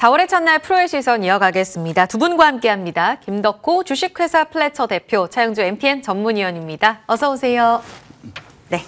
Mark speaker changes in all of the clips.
Speaker 1: 4월의 첫날 프로의 시선 이어가겠습니다. 두 분과 함께합니다. 김덕호 주식회사 플래처 대표, 차영주 MTN 전문위원입니다. 어서 오세요. 네.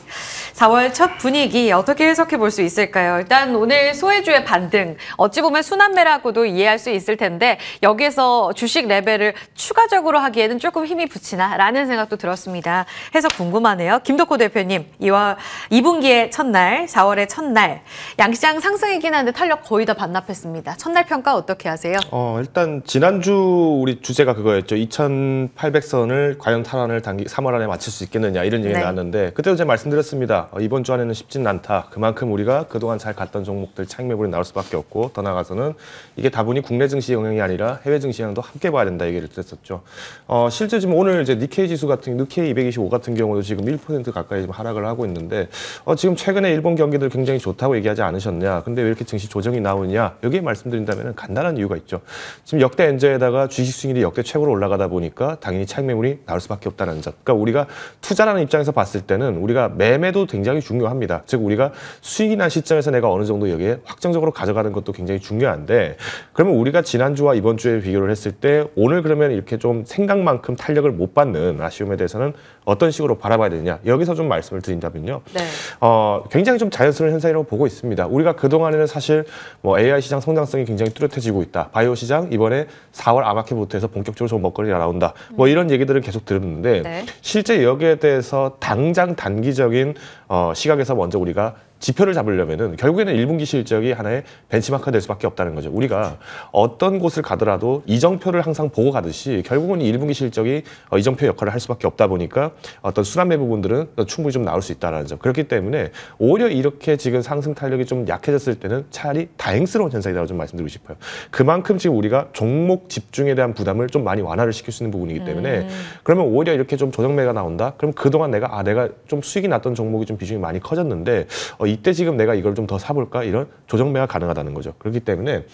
Speaker 1: 4월 첫 분위기 어떻게 해석해 볼 수 있을까요? 일단 오늘 소외주의 반등 어찌 보면 순환매라고도 이해할 수 있을 텐데 여기에서 주식 레벨을 추가적으로 하기에는 조금 힘이 붙이나라는 생각도 들었습니다. 해석 궁금하네요. 김덕호 대표님 2월 2분기의 첫날 4월의 첫날 양시장 상승이긴 한데 탄력 거의 다 반납했습니다. 첫날 평가 어떻게 하세요?
Speaker 2: 어, 일단 지난주 우리 주제가 그거였죠. 2,800선을 과연 탈환을 단기 3월 안에 마칠 수 있겠느냐 이런 얘기가
Speaker 1: 네.
Speaker 2: 나왔는데 그때도 제가 말씀드렸습니다. 어, 이번 주 안에는 쉽진 않다. 그만큼 우리가 그동안 잘 갔던 종목들 차익 매물이 나올 수밖에 없고 더 나아가서는 이게 다분히 국내 증시 영향이 아니라 해외 증시 영향도 함께 봐야 된다 얘기를 드렸었죠. 어, 실제 지금 오늘 이제 니케이 지수 같은 니케이 225 같은 경우도 지금 1% 가까이 하락을 하고 있는데 어, 지금 최근에 일본 경기들 굉장히 좋다고 얘기하지 않으셨냐. 근데 왜 이렇게 증시 조정이 나오냐? 여기에 말씀드린다면 간단한 이유가 있죠. 지금 역대 엔저에다가 주식 수익률이 역대 최고로 올라가다 보니까 당연히 차익 매물이 나올 수밖에 없다는 점. 그러니까 우리가 투자라는 입장에서 봤을 때는 우리가 매매도 굉장히 중요합니다. 즉 우리가 수익이 난 시점에서 내가 어느 정도 여기에 확정적으로 가져가는 것도 굉장히 중요한데 그러면 우리가 지난주와 이번 주에 비교를 했을 때 오늘 그러면 이렇게 좀 생각만큼 탄력을 못 받는 아쉬움에 대해서는 어떤 식으로 바라봐야 되느냐 여기서 좀 말씀을 드린다면요.
Speaker 1: 네.
Speaker 2: 어, 굉장히 좀 자연스러운 현상이라고 보고 있습니다. 우리가 그동안에는 사실 뭐 AI 시장 성장성이 굉장히 뚜렷해지고 있다. 바이오 시장 이번에 4월 아마켓부터해서 본격적으로 좋은 먹거리가 나온다. 뭐 이런 얘기들을 계속 들었는데
Speaker 1: 네.
Speaker 2: 실제 여기에 대해서 당장 단기적인 어, 시각에서 먼저 우리가 지표를 잡으려면은 결국에는 1분기 실적이 하나의 벤치마크가 될 수밖에 없다는 거죠. 우리가 어떤 곳을 가더라도 이정표를 항상 보고 가듯이 결국은 이 1분기 실적이 어, 이정표 역할을 할 수밖에 없다 보니까 어떤 순환매 부분들은 충분히 좀 나올 수 있다라는 점. 그렇기 때문에 오히려 이렇게 지금 상승 탄력이 좀 약해졌을 때는 차라리 다행스러운 현상이라고 좀 말씀드리고 싶어요. 그만큼 지금 우리가 종목 집중에 대한 부담을 좀 많이 완화를 시킬 수 있는 부분이기 때문에 그러면 오히려 이렇게 좀 조정매가 나온다. 그럼 그동안 내가 아 내가 좀 수익이 났던 종목이 좀 비중이 많이 커졌는데 어, 이때 지금 내가 이걸 좀 더 사볼까 이런 조정매가 가능하다는 거죠. 그렇기 때문에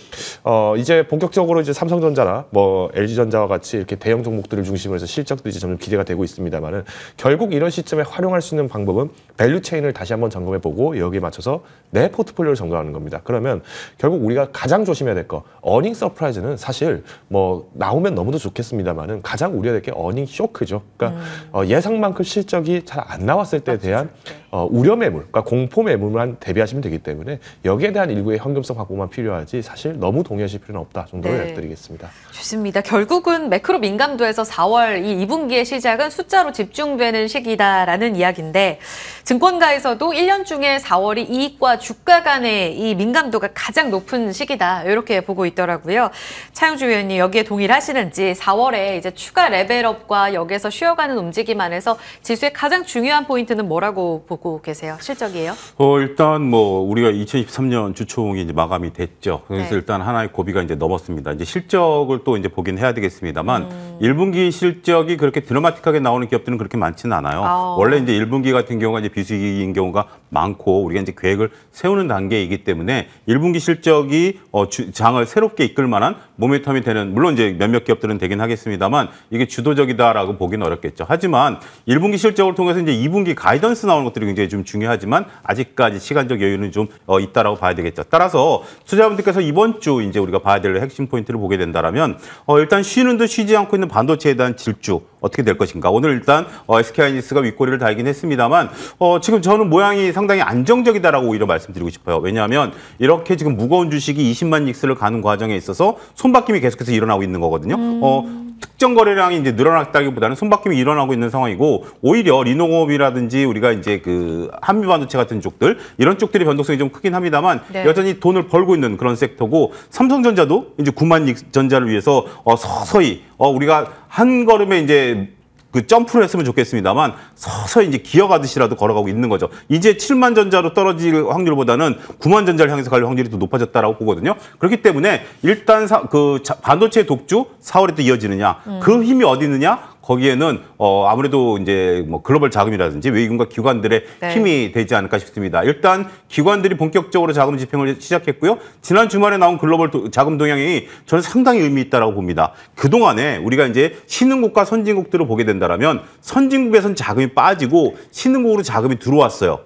Speaker 2: 어, 이제 본격적으로 이제 삼성전자나 뭐 LG전자와 같이 이렇게 대형 종목들을 중심으로 해서 실적들이 이제 점점 기대가 되고 있습니다만은 결국 이런 시점에 활용할 수 있는 방법은 value chain을 다시 한번 점검해 보고 여기에 맞춰서 내 포트폴리오를 점검하는 겁니다. 그러면 결국 우리가 가장 조심해야 될 거 earning surprise는 사실 뭐 나오면 너무도 좋겠습니다만은 가장 우려될 게 earning shock죠. 그러니까 어, 예상만큼 실적이 잘 안 나왔을 때에 대한 어, 우려 매물, 그러니까 공포 매물 만 대비하시면 되기 때문에 여기에 대한 일부의 현금성 확보만 필요하지 사실 너무 동의하실 필요는 없다 정도로
Speaker 1: 네.
Speaker 2: 말씀드리겠습니다.
Speaker 1: 좋습니다. 결국은 매크로 민감도에서 4월 이 2분기의 시작은 숫자로 집중되는 시기다라는 이야기인데 증권가에서도 1년 중에 4월이 이익과 주가 간의 이 민감도가 가장 높은 시기다 이렇게 보고 있더라고요. 차영주 위원님 여기에 동의를 하시는지 4월에 이제 추가 레벨업과 여기에서 쉬어가는 움직임 안에서 지수의 가장 중요한 포인트는 뭐라고 보고 계세요? 실적이에요?
Speaker 3: 어, 일단 뭐 우리가 2023년 주총이 이제 마감이 됐죠. 그래서
Speaker 1: 네.
Speaker 3: 일단 하나의 고비가 이제 넘었습니다. 이제 실적을 또 이제 보긴 해야 되겠습니다만
Speaker 1: 음.
Speaker 3: 일 1분기 실적이 그렇게 드라마틱하게 나오는 기업들은 그렇게 많지는 않아요.
Speaker 1: 아.
Speaker 3: 원래 이제 1분기 같은 경우가 이제 비수익인 경우가 많고 우리가 이제 계획을 세우는 단계이기 때문에 1분기 실적이 어, 주, 장을 새롭게 이끌 만한 모멘텀이 되는 물론 이제 몇몇 기업들은 되긴 하겠습니다만 이게 주도적이다라고 보기는 어렵겠죠. 하지만 1분기 실적을 통해서 이제 2분기 guidance 나오는 것들이 굉장히 좀 중요하지만 아직까지 시간적 여유는 좀 어, 있다라고 봐야 되겠죠. 따라서 투자자분들께서 이번 주 이제 우리가 봐야 될 핵심 포인트를 보게 된다라면 어, 일단 쉬는 듯 쉬지 않고 있는 반도체에 대한 질주 어떻게 될 것인가. 오늘 일단 어, SK하이닉스가 윗꼬리를 달긴 했습니다만 어, 지금 저는 모양이 상당히 안정적이다라고 오히려 말씀드리고 싶어요. 왜냐하면 이렇게 지금 무거운 주식이 20만 닉스를 가는 과정에 있어서 손바뀜이 계속해서 일어나고 있는 거거든요. 어, 특정 거래량이 이제 늘어났다기보다는 손바뀜이 일어나고 있는 상황이고 오히려 리노공업이라든지 우리가 이제 그 한미 반도체 같은 쪽들 이런 쪽들이 변동성이 좀 크긴 합니다만
Speaker 1: 네.
Speaker 3: 여전히 돈을 벌고 있는 그런 섹터고 삼성전자도 이제 9만 닉 전자를 위해서 어, 서서히 어, 우리가 한 걸음에 이제 그 점프를 했으면 좋겠습니다만 서서히 이제 기어가듯이라도 걸어가고 있는 거죠. 이제 7만 전자로 떨어질 확률보다는 9만 전자를 향해서 갈 확률이 더 높아졌다라고 보거든요. 그렇기 때문에 일단 사- 그 자- 반도체 독주 4월에 또 이어지느냐 그 힘이 어디 있느냐 거기에는 어 아무래도 이제 뭐 글로벌 자금이라든지 외국인과 기관들의
Speaker 1: 네.
Speaker 3: 힘이 되지 않을까 싶습니다. 일단 기관들이 본격적으로 자금 집행을 시작했고요. 지난 주말에 나온 글로벌 도- 자금 동향이 저는 상당히 의미 있다라고 봅니다. 그 동안에 우리가 이제 신흥국과 선진국들을 보게 된다라면 선진국에선 자금이 빠지고 신흥국으로 자금이 들어왔어요.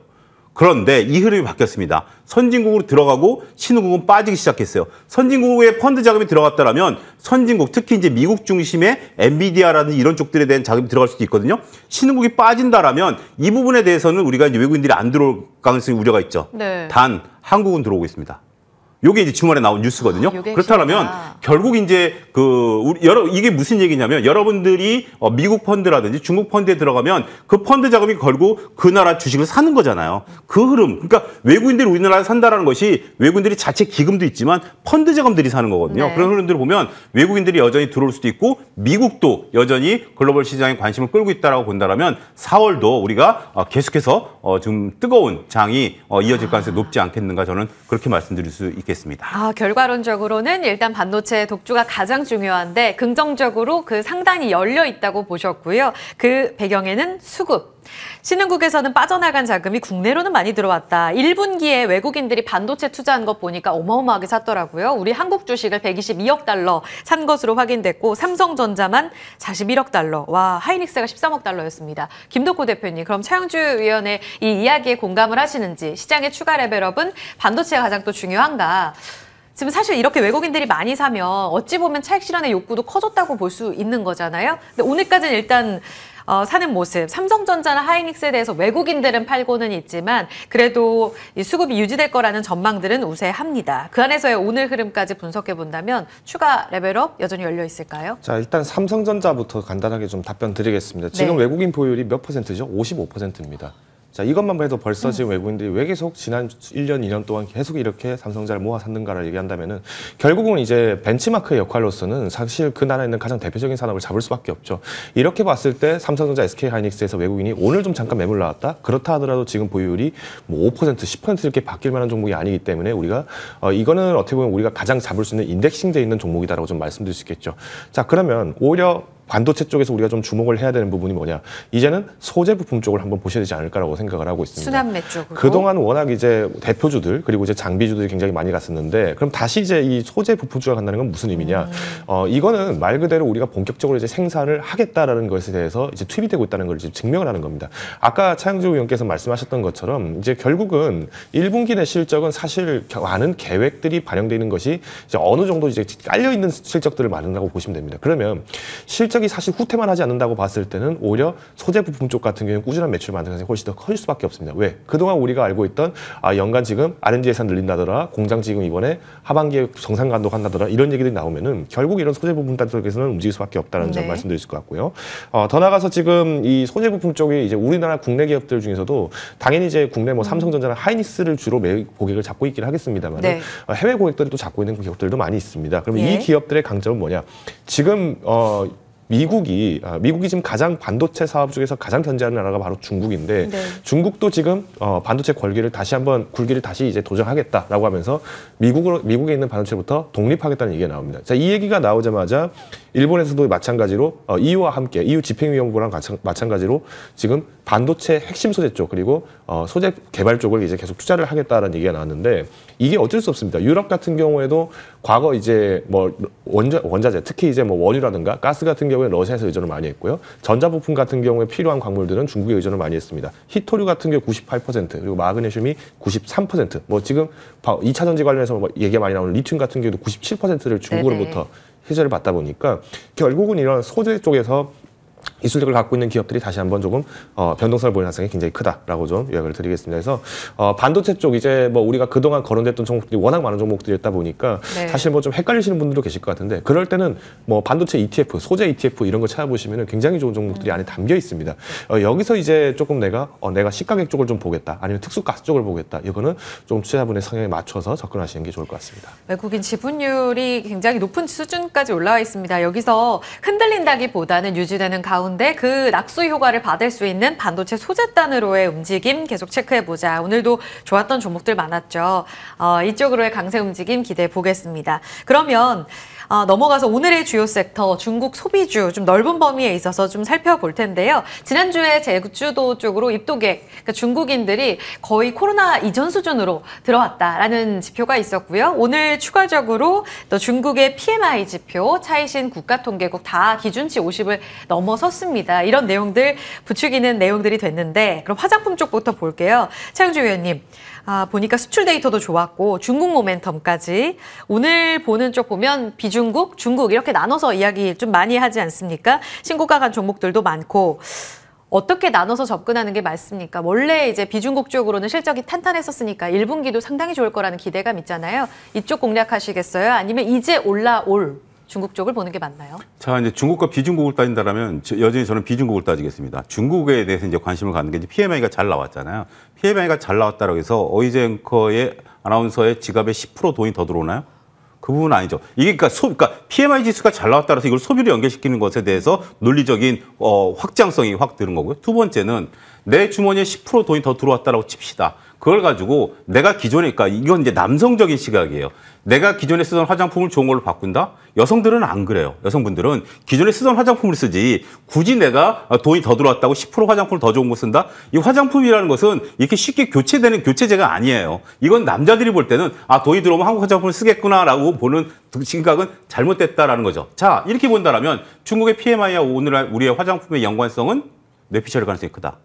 Speaker 3: 그런데 이 흐름이 바뀌었습니다. 선진국으로 들어가고 신흥국은 빠지기 시작했어요. 선진국에 펀드 자금이 들어갔다라면 선진국 특히 이제 미국 중심의 엔비디아라든지 이런 쪽들에 대한 자금이 들어갈 수도 있거든요. 신흥국이 빠진다라면 이 부분에 대해서는 우리가 이제 외국인들이 안 들어올 가능성이 우려가 있죠.
Speaker 1: 네.
Speaker 3: 단 한국은 들어오고 있습니다. 요게 이제 주말에 나온 뉴스거든요.
Speaker 1: 요게
Speaker 3: 그렇다면. 결국 이제 그 우리 여러 이게 무슨 얘기냐면 여러분들이 어, 미국 펀드라든지 중국 펀드에 들어가면 그 펀드 자금이 걸고 그 나라 주식을 사는 거잖아요. 그 흐름. 그러니까 외국인들이 우리나라에 산다라는 것이 외국인들이 자체 기금도 있지만 펀드 자금들이 사는 거거든요.
Speaker 1: 네.
Speaker 3: 그런 흐름들을 보면 외국인들이 여전히 들어올 수도 있고 미국도 여전히 글로벌 시장에 관심을 끌고 있다라고 본다라면 4월도 우리가 어, 계속해서 어, 좀 뜨거운 장이 어, 이어질 가능성이 높지 않겠는가 저는 그렇게 말씀드릴 수 있겠습니다.
Speaker 1: 아, 결과론적으로는 일단 반도체 독주가 가장 중요한데 긍정적으로 그 상단이 열려 있다고 보셨고요. 그 배경에는 수급. 신흥국에서는 빠져나간 자금이 국내로는 많이 들어왔다. 1분기에 외국인들이 반도체 투자한 것 보니까 어마어마하게 샀더라고요. 우리 한국 주식을 122억 달러 산 것으로 확인됐고 삼성전자만 41억 달러. 와, 하이닉스가 13억 달러였습니다. 김덕호 대표님, 그럼 차영주 위원의 이 이야기에 공감을 하시는지 시장의 추가 레벨업은 반도체가 가장 또 중요한가? 지금 사실 이렇게 외국인들이 많이 사면 어찌 보면 차익 실현의 욕구도 커졌다고 볼 수 있는 거잖아요. 근데 오늘까지는 일단 어, 사는 모습, 삼성전자나 하이닉스에 대해서 외국인들은 팔고는 있지만 그래도 이 수급이 유지될 거라는 전망들은 우세합니다. 그 안에서의 오늘 흐름까지 분석해 본다면 추가 레벨업 여전히 열려 있을까요?
Speaker 2: 자, 일단 삼성전자부터 간단하게 좀 답변 드리겠습니다. 지금
Speaker 1: 네.
Speaker 2: 외국인 보유율이 몇 퍼센트죠? 55%입니다. 자, 이것만 해도 벌써 지금 외국인들이 왜 계속 지난 1년, 2년 동안 계속 이렇게 삼성전자를 모아 샀는가를 얘기한다면은 결국은 이제 벤치마크의 역할로서는 사실 그 나라에 있는 가장 대표적인 산업을 잡을 수밖에 없죠. 이렇게 봤을 때 삼성전자, SK 하이닉스에서 외국인이 오늘 좀 잠깐 매물 나왔다? 그렇다 하더라도 지금 보유율이 뭐 5%, 10% 이렇게 바뀔 만한 종목이 아니기 때문에 우리가 어, 이거는 어떻게 보면 우리가 가장 잡을 수 있는 인덱싱돼 있는 종목이다라고 좀 말씀드릴 수 있겠죠. 자, 그러면 오히려 반도체 쪽에서 우리가 좀 주목을 해야 되는 부분이 뭐냐? 이제는 소재 부품 쪽을 한번 보셔야 되지 않을까라고 생각을 하고 있습니다.
Speaker 1: 순환매 쪽으로.
Speaker 2: 그동안 워낙 이제 대표주들 그리고 이제 장비주들이 굉장히 많이 갔었는데 그럼 다시 이제 이 소재 부품주가 간다는 건 무슨 의미냐? 어 이거는 말 그대로 우리가 본격적으로 이제 생산을 하겠다라는 것에 대해서 이제 투입이 되고 있다는 걸 지금 증명을 하는 겁니다. 아까 차영주 의원께서 말씀하셨던 것처럼 이제 결국은 1분기 내 실적은 사실 많은 계획들이 반영되어 있는 것이 이제 어느 정도 이제 깔려 있는 실적들을 만든다고 보시면 됩니다. 그러면 실 적이 사실 후퇴만 하지 않는다고 봤을 때는 오히려 소재 부품 쪽 같은 경우는 꾸준한 매출을 만드는 것이 훨씬 더 커질 수밖에 없습니다. 왜? 그동안 우리가 알고 있던 아 연간 지금 R&D 예산 늘린다더라, 공장 지금 이번에 하반기에 정상 감독한다더라 이런 얘기들이 나오면은 결국 이런 소재 부품 쪽에서는 움직일 수밖에 없다는 점
Speaker 1: 네.
Speaker 2: 말씀드릴 수 있을 것 같고요. 어, 더 나가서 지금 이 소재 부품 쪽이 이제 우리나라 국내 기업들 중에서도 당연히 이제 국내 뭐 삼성전자나 하이닉스를 주로 매 고객을 잡고 있긴 하겠습니다만
Speaker 1: 네.
Speaker 2: 어, 해외 고객들이 또 잡고 있는 기업들도 많이 있습니다. 그러면
Speaker 1: 예.
Speaker 2: 이 기업들의 강점은 뭐냐? 지금 어 미국이 아, 미국이 지금 가장 반도체 사업 중에서 가장 견제하는 나라가 바로 중국인데
Speaker 1: 네.
Speaker 2: 중국도 지금 어, 반도체 굴기를 다시 한번 굴기를 다시 이제 도전하겠다라고 하면서 미국으로 미국에 있는 반도체부터 독립하겠다는 얘기가 나옵니다. 자, 이 얘기가 나오자마자 일본에서도 마찬가지로 어, EU와 함께 EU 집행위원부랑 마찬- 마찬가지로 지금 반도체 핵심 소재 쪽 그리고 어, 소재 개발 쪽을 이제 계속 투자를 하겠다라는 얘기가 나왔는데 이게 어쩔 수 없습니다. 유럽 같은 경우에도 과거 이제 뭐 원자 원자재 특히 이제 뭐 원유라든가 가스 같은 경우에 러시아에서 의존을 많이 했고요. 전자부품 같은 경우에 필요한 광물들은 중국에 의존을 많이 했습니다. 히토류 같은 경우 98% 그리고 마그네슘이 93%뭐 지금 2차 전지 관련해서 뭐 얘기가 많이 나오는 리튬 같은 경우도 97%를 중국으로부터 해제를 받다 보니까 결국은 이런 소재 쪽에서 기술력을 갖고 있는 기업들이 다시 한번 조금 어, 변동성을 보이는 가능성이 굉장히 크다라고 좀 요약을 드리겠습니다. 그래서 어, 반도체 쪽 이제 뭐 우리가 그동안 거론됐던 종목들이 워낙 많은 종목들이었다 보니까
Speaker 1: 네.
Speaker 2: 사실 뭐 좀 헷갈리시는 분들도 계실 것 같은데 그럴 때는 뭐 반도체 ETF, 소재 ETF 이런 거 찾아보시면 굉장히 좋은 종목들이 안에 담겨 있습니다. 어, 여기서 이제 조금 내가 어, 내가 시가격 쪽을 좀 보겠다, 아니면 특수가스 쪽을 보겠다. 이거는 좀 투자분의 성향에 맞춰서 접근하시는 게 좋을 것 같습니다.
Speaker 1: 외국인 지분율이 굉장히 높은 수준까지 올라와 있습니다. 여기서 흔들린다기보다는 유지되는 가운데 그 낙수 효과를 받을 수 있는 반도체 소재 단으로의 움직임 계속 체크해 보자. 오늘도 좋았던 종목들 많았죠. 어, 이쪽으로의 강세 움직임 기대해 보겠습니다. 그러면 아, 넘어가서 오늘의 주요 섹터 중국 소비주 좀 넓은 범위에 있어서 좀 살펴볼 텐데요. 지난주에 제주도 쪽으로 입도객, 그러니까 중국인들이 거의 코로나 이전 수준으로 들어왔다라는 지표가 있었고요. 오늘 추가적으로 또 중국의 PMI 지표, 차이신 국가통계국 다 기준치 50을 넘어섰습니다. 이런 내용들 부추기는 내용들이 됐는데 그럼 화장품 쪽부터 볼게요. 차영주 위원님. 아, 보니까 수출 데이터도 좋았고 중국 모멘텀까지 오늘 보는 쪽 보면 비중국, 중국 이렇게 나눠서 이야기 좀 많이 하지 않습니까? 신고가 간 종목들도 많고 어떻게 나눠서 접근하는 게 맞습니까? 원래 이제 비중국 쪽으로는 실적이 탄탄했었으니까 1분기도 상당히 좋을 거라는 기대감 있잖아요. 이쪽 공략하시겠어요? 아니면 이제 올라올 중국 쪽을 보는 게 맞나요?
Speaker 3: 자, 이제 중국과 비중국을 따진다라면 저- 여전히 저는 비중국을 따지겠습니다. 중국에 대해서 이제 관심을 갖는 게 이제 PMI가 잘 나왔잖아요. PMI가 잘 나왔다라고 해서 어이제 앵커의 아나운서의 지갑에 10% 돈이 더 들어오나요? 그 부분은 아니죠. 이게 그러니까 소, 그러니까 PMI 지수가 잘 나왔다고 해서 이걸 소비를 연결시키는 것에 대해서 논리적인 어, 확장성이 확 드는 거고요. 두 번째는 내 주머니에 10% 돈이 더 들어왔다라고 칩시다. 그걸 가지고 내가 기존에 그러니까 이건 이제 남성적인 시각이에요. 내가 기존에 쓰던 화장품을 좋은 걸로 바꾼다? 여성들은 안 그래요. 여성분들은 기존에 쓰던 화장품을 쓰지 굳이 내가 돈이 더 들어왔다고 10% 화장품을 더 좋은 거 쓴다? 이 화장품이라는 것은 이렇게 쉽게 교체되는 교체제가 아니에요. 이건 남자들이 볼 때는 아 돈이 들어오면 한국 화장품을 쓰겠구나라고 보는 시각은 잘못됐다라는 거죠. 자 이렇게 본다라면 중국의 PMI와 오늘 우리의 화장품의 연관성은 뇌피셜 가능성이 크다.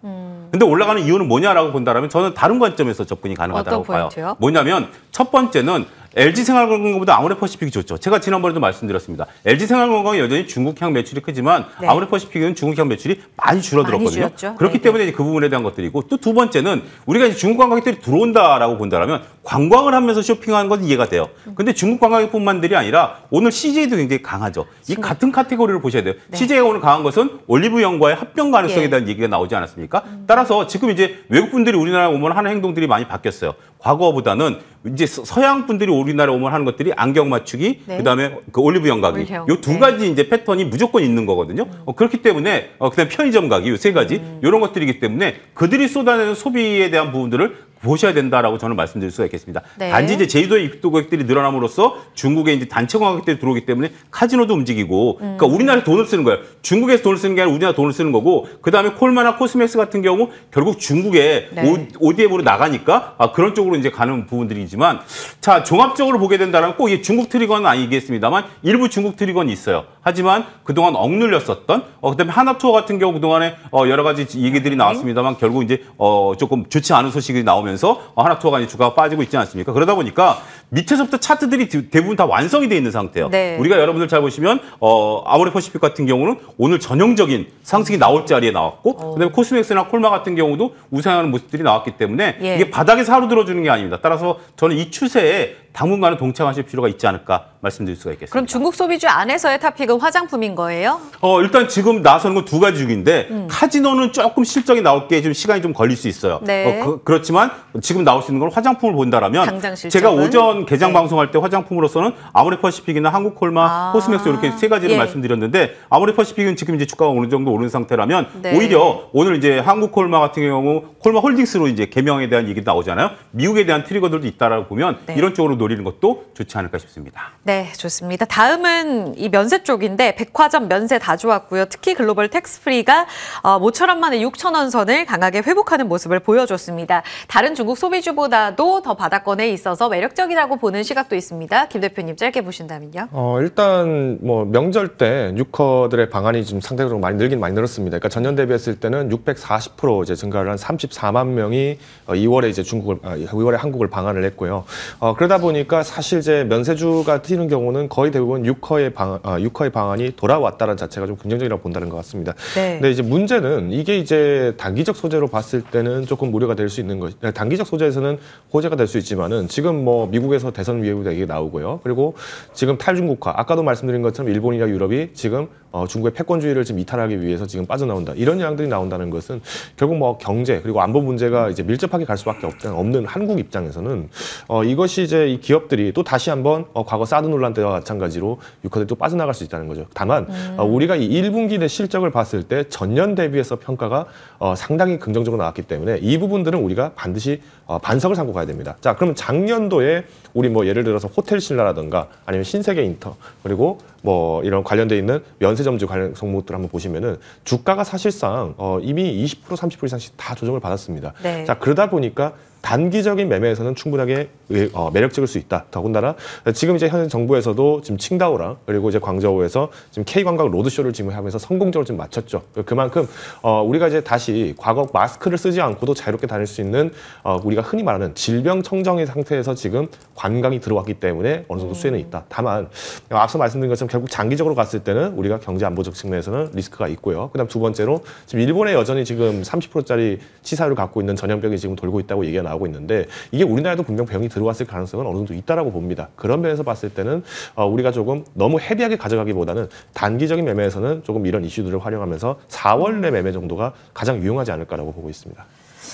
Speaker 3: 근데 올라가는 이유는 뭐냐라고 본다면 저는 다른 관점에서 접근이 가능하다고 봐요. 뭐냐면 첫 번째는 LG 생활건강보다 아모레퍼시픽이 좋죠. 제가 지난번에도 말씀드렸습니다. LG 생활건강이 여전히 중국향 매출이 크지만
Speaker 1: 네.
Speaker 3: 아모레퍼시픽은 중국향 매출이 많이 줄어들었거든요.
Speaker 1: 많이.
Speaker 3: 그렇기
Speaker 1: 네,
Speaker 3: 때문에 그 부분에 대한 것들이고 또 두 번째는 우리가 이제 중국 관광객들이 들어온다라고 본다면 관광을 하면서 쇼핑하는 건 이해가 돼요. 근데 중국 관광객뿐만들이 아니라 오늘 CJ도 굉장히 강하죠. 이 같은 카테고리를 보셔야 돼요. CJ가 오늘 강한 것은 올리브영과의 합병 가능성에
Speaker 1: 예.
Speaker 3: 대한 얘기가 나오지 않았습니까? 따라서 지금 이제 외국 분들이 우리나라에 오면 하는 행동들이 많이 바뀌었어요. 과거보다는 이제 서- 서양 분들이 우리나라에 오면 하는 것들이 안경 맞추기,
Speaker 1: 네.
Speaker 3: 그다음에 그 올리브영 가기.
Speaker 1: 올리브영.
Speaker 3: 요두
Speaker 1: 네.
Speaker 3: 가지 이제 패턴이 무조건 있는 거거든요. 어, 그렇기 때문에 어, 그다음 에 편의점 가기 요 세 가지
Speaker 1: 음.
Speaker 3: 이런 것들이기 때문에 그들이 쏟아내는 소비에 대한 부분들을 보셔야 된다라고 저는 말씀드릴 수가 있겠습니다.
Speaker 1: 네.
Speaker 3: 단지 이제 제주도의 입도객들이 늘어남으로써 중국에 이제 단체 관광객들이 들어오기 때문에 카지노도 움직이고,
Speaker 1: 음.
Speaker 3: 그러니까 우리나라에 돈을 쓰는 거예요. 중국에서 돈을 쓰는 게 아니라 우리나라 돈을 쓰는 거고, 그 다음에 콜마나 코스맥스 같은 경우 결국 중국에
Speaker 1: 네.
Speaker 3: ODM으로 나가니까 아, 그런 쪽으로 이제 가는 부분들이지만, 자 종합적으로 보게 된다면 꼭 이게 중국 트리거는 아니겠습니다만 일부 중국 트리거는 있어요. 하지만 그동안 억눌렸었던, 어, 그다음에 하나투어 같은 경우 그동안에 어, 여러 가지 얘기들이
Speaker 1: 네.
Speaker 3: 나왔습니다만 결국 이제 어, 조금 좋지 않은 소식이 나오면서 어, 하나투어가 이제 주가가 빠지고 있지 않습니까? 그러다 보니까 밑에서부터 차트들이 대- 대부분 다 완성이 돼 있는 상태예요.
Speaker 1: 네.
Speaker 3: 우리가 여러분들 잘 보시면 어, 아모레 퍼시픽 같은 경우는 오늘 전형적인 상승이 나올 자리에 나왔고 그다음에 코스맥스나 콜마 같은 경우도 우상하는 모습들이 나왔기 때문에
Speaker 1: 예.
Speaker 3: 이게 바닥에서 하루 들어주는 게 아닙니다. 따라서 저는 이 추세에 당분간은 동참하실 필요가 있지 않을까 말씀드릴 수가 있겠습니다.
Speaker 1: 그럼 중국 소비주 안에서의 top pick은 화장품인 거예요?
Speaker 3: 어, 일단 지금 나서는 건 두 가지 중인데
Speaker 1: 음.
Speaker 3: 카지노는 조금 실적이 나올 게 좀 시간이 좀 걸릴 수 있어요.
Speaker 1: 네.
Speaker 3: 어, 그, 렇지만 지금 나올 수 있는 건 화장품을 본다라면? 제가 오전 개장
Speaker 1: 네.
Speaker 3: 방송할 때 화장품으로서는 아모레퍼시픽이나 한국콜마,
Speaker 1: 아.
Speaker 3: 코스맥스 이렇게 세 가지를
Speaker 1: 예.
Speaker 3: 말씀드렸는데 아모레퍼시픽은 지금 이제 주가가 어느 정도 오른 상태라면
Speaker 1: 네.
Speaker 3: 오히려 오늘 이제 한국콜마 같은 경우 콜마 홀딩스로 이제 개명에 대한 얘기 나오잖아요. 미국에 대한 trigger들도 있다라고 보면
Speaker 1: 네.
Speaker 3: 이런 쪽으로 노리는 것도 좋지 않을까 싶습니다.
Speaker 1: 네, 좋습니다. 다음은 이 면세 쪽인데 백화점 면세 다 좋았고요. 특히 글로벌 텍스프리가 어, 모처럼 만에 6천 원 선을 강하게 회복하는 모습을 보여줬습니다. 다른 중국 소비주보다도 더 바닥권에 있어서 매력적이라고 보는 시각도 있습니다. 김 대표님 짧게 보신다면요.
Speaker 2: 어, 일단 뭐 명절 때 뉴커들의 방안이 좀 상대적으로 많이 늘긴 많이 늘었습니다. 그러니까 전년 대비했을 때는 640% 이제 증가를 한 34만 명이 어, 2월에 이제 중국을 아, 2월에 한국을 방한을 했고요. 어, 그러다 보니까 사실 이제 면세주가 뛰는 경우는 거의 대부분 유커의 방 아, 유커의 방안이 돌아왔다는 자체가 좀 긍정적이라고 본다는 것 같습니다.
Speaker 1: 네.
Speaker 2: 근데 이제 문제는 이게 이제 단기적 소재로 봤을 때는 조금 우려가 될 수 있는 것. 단기적 소재에서는 호재가 될 수 있지만은 지금 뭐 미국 에서 대선 위협이 이게 나오고요. 그리고 지금 탈중국화. 아까도 말씀드린 것처럼 일본이나 유럽이 지금 어, 중국의 패권주의를 지금 이탈하기 위해서 지금 빠져나온다. 이런 양들이 나온다는 것은 결국 뭐 경제 그리고 안보 문제가 이제 밀접하게 갈 수밖에 없- 없는 한국 입장에서는 어, 이것이 이제 이 기업들이 또 다시 한번 어, 과거 사드 논란 때와 마찬가지로 유커들이 또 빠져나갈 수 있다는 거죠. 다만 어, 우리가 이 1분기 내 실적을 봤을 때 전년 대비해서 평가가 어, 상당히 긍정적으로 나왔기 때문에 이 부분들은 우리가 반드시 어, 반석을 삼고 가야 됩니다. 자, 그러면 작년도에 우리 뭐 예를 들어서 호텔 신라라든가 아니면 신세계 인터 그리고 뭐 이런 관련돼 있는 면세점주 관련 종목들 한번 보시면은 주가가 사실상 어, 이미 20% 30% 이상씩 다 조정을 받았습니다.
Speaker 1: 네.
Speaker 2: 자, 그러다 보니까 단기적인 매매에서는 충분하게 의- 어, 매력적일 수 있다. 더군다나 지금 이제 현 정부에서도 지금 칭다오랑 그리고 이제 광저우에서 지금 K 관광 로드쇼를 지금 하면서 성공적으로 좀 마쳤죠. 그만큼 어, 우리가 이제 다시 과거 마스크를 쓰지 않고도 자유롭게 다닐 수 있는 어, 우리가 흔히 말하는 질병 청정의 상태에서 지금 관광이 들어왔기 때문에 어느 정도 수혜는 있다. 다만 어, 앞서 말씀드린 것처럼 결국 장기적으로 갔을 때는 우리가 경제 안보적 측면에서는 리스크가 있고요. 그다음 두 번째로 지금 일본에 여전히 지금 30%짜리 치사율을 갖고 있는 전염병이 지금 돌고 있다고 얘기가 나오고 있는데 이게 우리나라에도 분명 병이 들어왔을 가능성은 어느 정도 있다라고 봅니다. 그런 면에서 봤을 때는 어, 우리가 조금 너무 헤비하게 가져가기보다는 단기적인 매매에서는 조금 이런 이슈들을 활용하면서 4월 내 매매 정도가 가장 유용하지 않을까라고 보고 있습니다.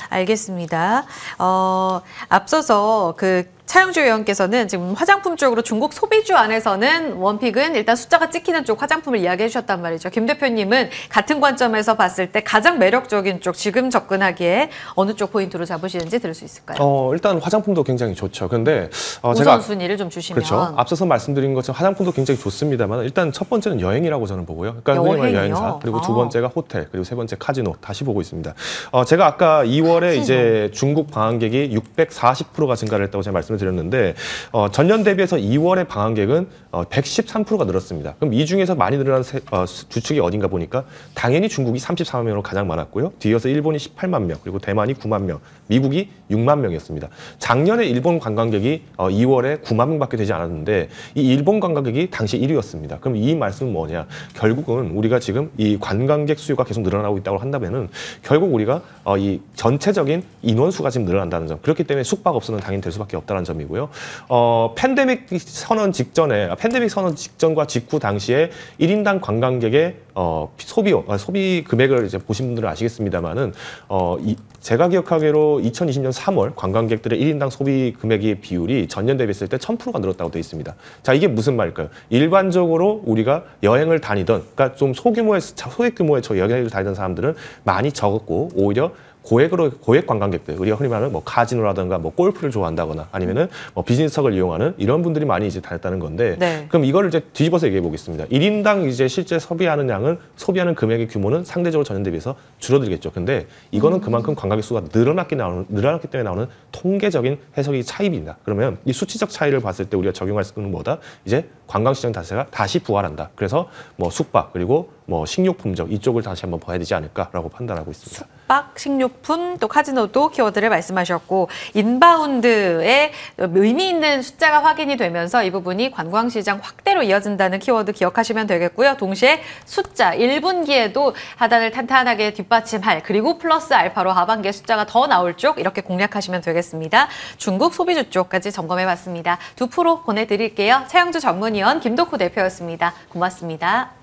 Speaker 1: 알겠습니다. 어, 앞서서 그 차영주 의원께서는 지금 화장품 쪽으로 중국 소비주 안에서는 원픽은 일단 숫자가 찍히는 쪽 화장품을 이야기해 주셨단 말이죠. 김 대표님은 같은 관점에서 봤을 때 가장 매력적인 쪽 지금 접근하기에 어느 쪽 포인트로 잡으시는지 들을 수 있을까요?
Speaker 2: 어, 일단 화장품도 굉장히 좋죠. 근데 어, 제가
Speaker 1: 우선순위를 좀 주시면.
Speaker 2: 그렇죠. 앞서서 말씀드린 것처럼 화장품도 굉장히 좋습니다만 일단 첫 번째는 여행이라고 저는 보고요. 그러니까
Speaker 1: 여행이요?
Speaker 2: 여행사 그리고 두
Speaker 1: 아.
Speaker 2: 번째가 호텔 그리고 세 번째 카지노 다시 보고 있습니다. 어, 제가 아까 2월에
Speaker 1: 카지노.
Speaker 2: 이제 중국 방한객이 640%가 증가를 했다고 제가 말씀 을 드렸는데 어, 전년 대비해서 2월의 방한객은 어, 113%가 늘었습니다. 그럼 이 중에서 많이 늘어난 세- 어, 수- 주축이 어딘가 보니까 당연히 중국이 34만 명으로 가장 많았고요. 뒤이어서 일본이 18만 명, 그리고 대만이 9만 명, 미국이 6만 명이었습니다. 작년에 일본 관광객이 어, 2월에 9만 명밖에 되지 않았는데 이 일본 관광객이 당시 1위였습니다. 그럼 이 말씀은 뭐냐? 결국은 우리가 지금 이 관광객 수요가 계속 늘어나고 있다고 한다면은 결국 우리가 어, 이 전체적인 인원수가 지금 늘어난다는 점. 그렇기 때문에 숙박업소는 당연히 될 수밖에 없다는 점이고요. 어, 팬데믹 선언 직전에 아, 팬데믹 선언 직전과 직후 당시에 1인당 관광객의 어, 소비 어, 소비 금액을 이제 보신 분들은 아시겠습니다만은 어, 이, 제가 기억하기로 2020년 3월 관광객들의 1인당 소비 금액의 비율이 전년 대비했을 때 1000%가 늘었다고 되어 있습니다. 자, 이게 무슨 말일까요? 일반적으로 우리가 여행을 다니던 그러니까 좀 소규모의 소액 규모의 저 여행을 다니던 사람들은 많이 적었고 오히려 고액으로 고액 관광객들 우리가 흔히 말하는 뭐 카지노라든가 뭐 골프를 좋아한다거나 아니면은 뭐 비즈니스석을 이용하는 이런 분들이 많이 이제 다녔다는 건데
Speaker 1: 네.
Speaker 2: 그럼 이거를 이제 뒤집어서 얘기해 보겠습니다. 1인당 이제 실제 소비하는 양은 소비하는 금액의 규모는 상대적으로 전년 대비해서 줄어들겠죠. 근데 이거는 그만큼 관광객 수가 늘어났기 나오는 늘어났기 때문에 나오는 통계적인 해석이 차이입니다. 그러면 이 수치적 차이를 봤을 때 우리가 적용할 수 있는 뭐다? 이제 관광 시장 자체가 다시 부활한다. 그래서 뭐 숙박 그리고 뭐 식료품적 이쪽을 다시 한번 봐야 되지 않을까라고 판단하고 있습니다.
Speaker 1: 숙박, 식료품, 또 카지노도 키워드를 말씀하셨고 inbound의 의미 있는 숫자가 확인이 되면서 이 부분이 관광시장 확대로 이어진다는 키워드 기억하시면 되겠고요. 동시에 숫자 1분기에도 하단을 탄탄하게 뒷받침할 그리고 플러스 알파로 하반기에 숫자가 더 나올 쪽 이렇게 공략하시면 되겠습니다. 중국 소비주 쪽까지 점검해봤습니다. 두 프로 보내드릴게요. 차영주 전문위원 김덕호 대표였습니다. 고맙습니다.